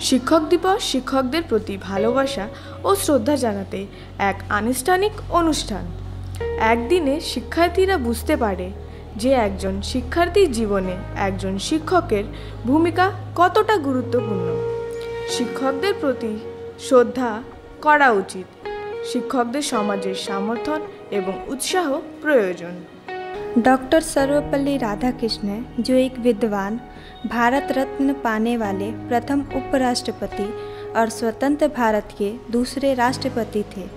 শিক্ষক দিবস, শিক্ষকদের প্রতি ভালোবাসা ও শ্রদ্ধা জানাতে এক আনুষ্ঠানিক অনুষ্ঠান। একদিনে শিক্ষার্থীরা বুঝতে পারে যে একজন শিক্ষার্থীর জীবনে একজন শিক্ষকের ভূমিকা কতটা গুরুত্বপূর্ণ। শিক্ষকদের প্রতি শ্রদ্ধা করা উচিত। শিক্ষকদের সমাজের সমর্থন এবং উৎসাহ প্রয়োজন। डॉक्टर सर्वपल्ली राधाकृष्ण जो एक विद्वान, भारत रत्न पाने वाले प्रथम उपराष्ट्रपति और स्वतंत्र भारत के दूसरे राष्ट्रपति थे।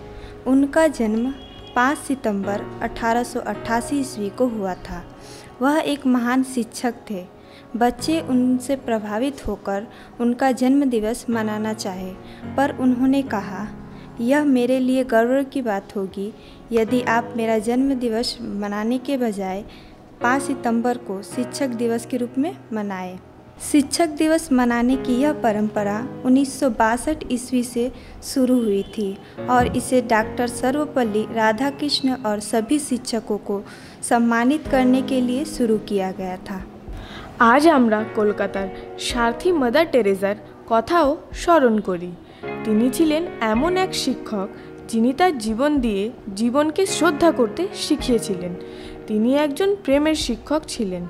उनका जन्म 5 सितंबर 1888 ईस्वी को हुआ था। वह एक महान शिक्षक थे। बच्चे उनसे प्रभावित होकर उनका जन्म दिवस मनाना चाहे, पर उन्होंने कहा यह मेरे लिए गर्व की बात होगी यदि आप मेरा जन्म दिवस मनाने के बजाय 5 सितंबर को शिक्षक दिवस के रूप में मनाएं। शिक्षक दिवस मनाने की यह परंपरा 1962 ईस्वी से शुरू हुई थी और इसे डॉक्टर सर्वपल्ली राधाकृष्ण और सभी शिक्षकों को सम्मानित करने के लिए शुरू किया गया था আজ আমরা কলকাতার সারথি মাদার টেরেজার কথাও স্মরণ করি তিনি ছিলেন এমন এক শিক্ষক যিনি তার জীবন দিয়ে জীবনকে শ্রদ্ধা করতে শিখিয়েছিলেন। তিনি একজন প্রেমের শিক্ষক ছিলেন।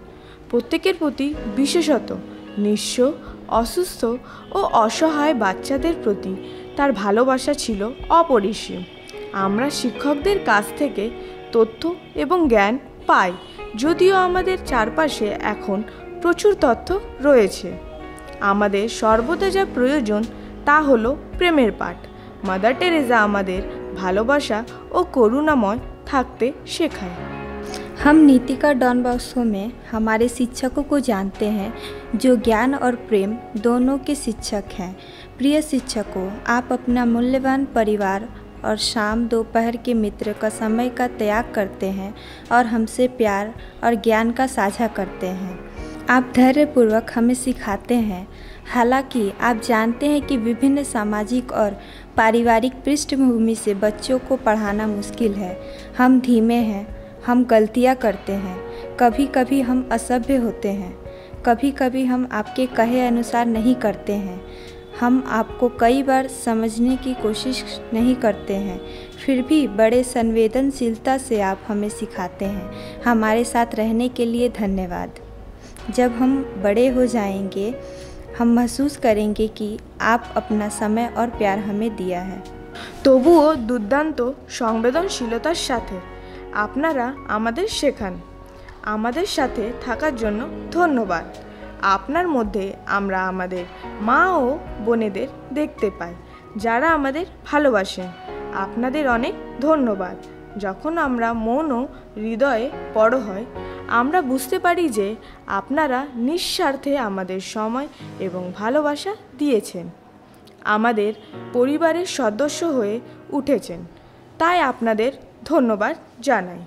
প্রত্যেকের প্রতি বিশেষত নিঃস্ব, অসুস্থ ও অসহায় বাচ্চাদের প্রতি তার ভালোবাসা ছিল অপরিসীম। আমরা শিক্ষকদের কাছ থেকে তথ্য এবং জ্ঞান পাই, যদিও আমাদের চারপাশে এখন প্রচুর তথ্য রয়েছে। আমাদের সর্বদা যা প্রয়োজন তা হলো প্রেমের পাঠ মাদার টেরেজা আমাদের ভালোবাসা ও করুণাময় থাকতে শেখায় हम नीतिका डॉन बॉस्को में हमारे शिक्षकों को जानते हैं जो ज्ञान और प्रेम दोनों के शिक्षक हैं प्रिय शिक्षकों आप अपना मूल्यवान परिवार और शाम दोपहर के मित्र का समय का त्याग करते हैं और हमसे प्यार और ज्ञान का साझा करते हैं आप धैर्यपूर्वक हमें सिखाते हैं हालाँकि आप जानते हैं कि विभिन्न सामाजिक और पारिवारिक पृष्ठभूमि से बच्चों को पढ़ाना मुश्किल है। हम धीमे हैं, हम गलतियाँ करते हैं कभी कभी हम असभ्य होते हैं कभी कभी हम आपके कहे अनुसार नहीं करते हैं। हम आपको कई बार समझने की कोशिश नहीं करते हैं, फिर भी बड़े संवेदनशीलता से आप हमें सिखाते हैं। हमारे साथ रहने के लिए धन्यवाद। जब हम बड़े हो जाएँगे हम महसूस करेंगे कि आप अपना समय और प्यार हमें दिया है তবুও দুর্দান্ত সংবেদনশীলতার সাথে আপনারা আমাদের শেখান আমাদের সাথে থাকার জন্য ধন্যবাদ আপনার মধ্যে আমরা আমাদের মা ও বোনেদের দেখতে পাই যারা আমাদের ভালোবাসেন আপনাদের অনেক ধন্যবাদ যখন আমরা মন ও হৃদয়ে বড় হয় আমরা বুঝতে পারি যে আপনারা নিঃস্বার্থে আমাদের সময় এবং ভালোবাসা দিয়েছেন আমাদের পরিবারের সদস্য হয়ে উঠেছেন তাই আপনাদের ধন্যবাদ জানাই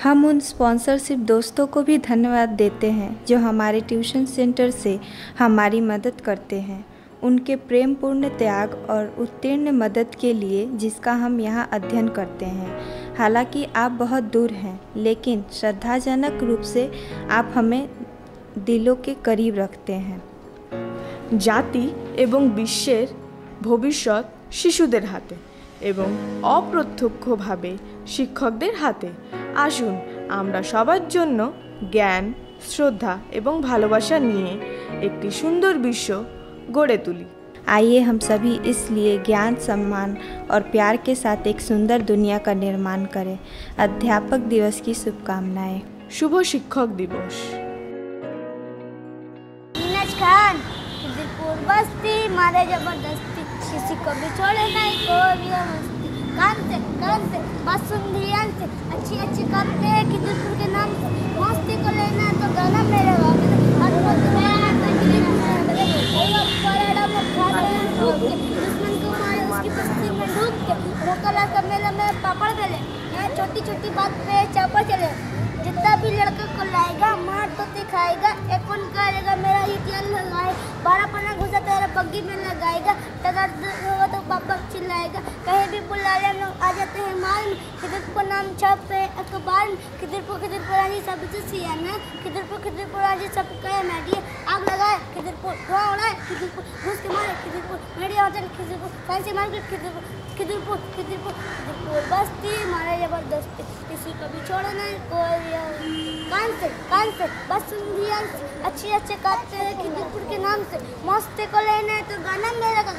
हम उन स्पॉन्सरशिप दोस्तों को भी धन्यवाद देते हैं जो हमारे ट्यूशन सेंटर से हमारी मदद करते हैं उनके प्रेमपूर्ण त्याग और उत्तीर्ण मदद के लिए जिसका हम यहाँ अध्ययन करते हैं हालांकि आप बहुत दूर हैं लेकिन श्रद्धाजनक रूप से आप हमें दिलों के करीब रखते हैं জাতি এবং বিশ্বের ভবিষ্যৎ শিশুদের হাতে এবং অপ্রত্যক্ষভাবে শিক্ষকদের হাতে আসুন আমরা সবার জন্য জ্ঞান শ্রদ্ধা এবং ভালোবাসা নিয়ে একটি সুন্দর বিশ্ব গড়ে তুলি आइए हम सभी इसलिए ज्ञान सम्मान और प्यार के साथ एक सुंदर दुनिया का निर्माण करें अध्यापक दिवस की शुभकामनाएं শুভ শিক্ষক দিবস नीरज खान दिलपुर बस्ती मारे जबरदस्ती किसी को भी छोड़े नहीं कोई भी मस्ती कान से कान से बस सुन ध्यान से अच्छी अच्छी करते हैं कि दिलपुर छोटी छोटी बात पे चापा चले। जितना भी लड़का को लाएगा, मार तो दिखाएगा, एक करेगा, मेरा ये क्या लगाए। बारह पन्ना घुसा तेरा बग्गी में लगाएगा दर्द होगा तो पापा चिल्लाएगा। कहीं भी बुला ले, लोग आ जाते हैं माल। में किधर को नाम छापे, अखबार। में किधर को किधर को राज़ी सबसे सियाना। किधर को किधर को राज़ी सब कहे मैडी आग लगाए, किधर को, धुआँ उड़ाए, किधर को, घुस के मारे, किधर को मीडिया होटल किधर को, फैंसी मार्केट किधर को को किधर को बस्ती मारे ज़बरदस्ती किसी को भी छोड़ा नहीं कान से कान से बस अच्छे अच्छे गाते हैं खिदरपुर के नाम से, मस्ती को लेना है तो गाना मेरा का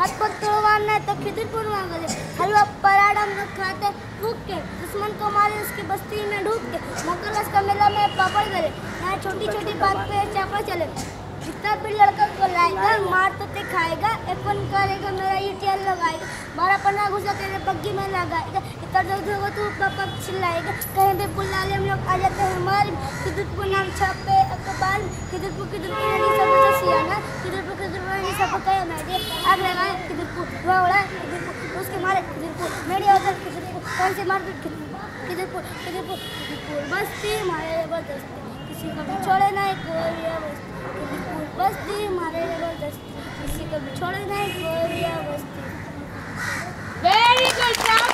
हाथ पर तोड़वाना है तो खिदरपुर मांग हलवा पराठा हम लोग खाते फूक के, दुश्मन को मारे, उसकी बस्ती में ढूक के मोकलस का मेला में पापड़ गले, यहाँ छोटी छोटी बात पे चापा चले। जितना भी लड़का को लाएगा, मार तो ते खाएगा एपन करेगा, मेरा ये टेल लगाएगा बारह पन्ना घुसा तेरे बग्गी में लगाएगा, इतना दर्द होगा तो पापा चिल्लाएगा, कहीं भी बुला ले, हम लोग आ जाते हैं हमारे, किधर को नाम छापे, अखबार, किधर को किधर को नहीं सब कुछ सियाना, किधर को किधर को नहीं सब कहे मैंने आग लगाए किधर को धुआँ उड़ाए किधर को उसके मारे, किधर को मेडिया उधर, किधर को कौन से मार्केट किधर को किधर को किधर को बस्ती, मारे ज़बरदस्ती किसी को भी छोड़े नहीं कोई बस्ती बस्ती हमारे ज़बरदस्ती। किसी को भी छोड़े नहीं बोलिया बस्ती। Very good job